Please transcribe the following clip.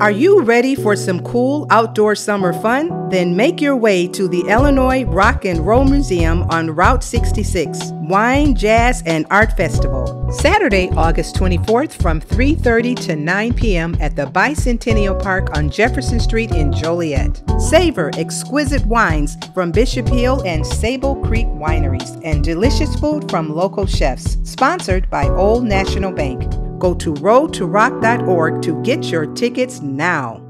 Are you ready for some cool outdoor summer fun? Then make your way to the Illinois Rock and Roll Museum on Route 66, Wine, Jazz, and Art Festival. Saturday, August 24th from 3:30 to 9 p.m. at the Bicentennial Park on Jefferson Street in Joliet. Savor exquisite wines from Bishop Hill and Sable Creek Wineries and delicious food from local chefs. Sponsored by Old National Bank. Go to roadtorock.org to get your tickets now.